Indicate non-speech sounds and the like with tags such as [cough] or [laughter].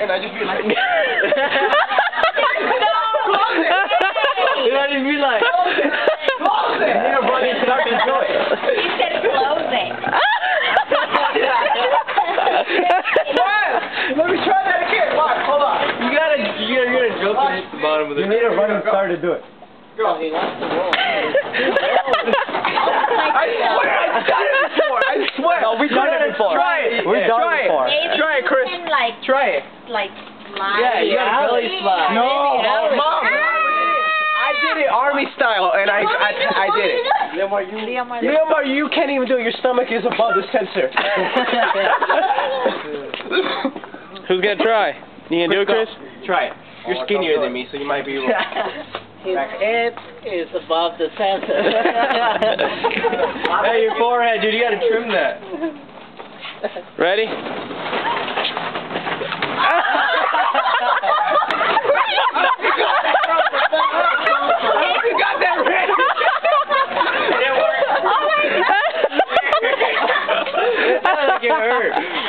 and I just be like, You know what I mean? Like, close it. your brother start to do it. He said close it. Let me try that again. Watch, hold on. You gotta, you gotta, you gotta jump in the bottom of the. You need a running start to do it. Go. He wants to roll. I swear I've done it before. I swear. No, we've done it before. Try it. We've done it before. Maybe Try it, you Chris. can like Try it. like slide. Yeah, you gotta belly slide. No. Maybe Mom, ah! I did it army style, and I I, I did it. Leomar, you. Leomar, you can't even do it. Your stomach is above the sensor. [laughs] Who's gonna try? You gonna do it, Chris? Try it. You're oh, skinnier than me, so you might be [laughs] able His head is above the sensor. [laughs] Hey, your forehead, dude. You gotta trim that. Ready? her.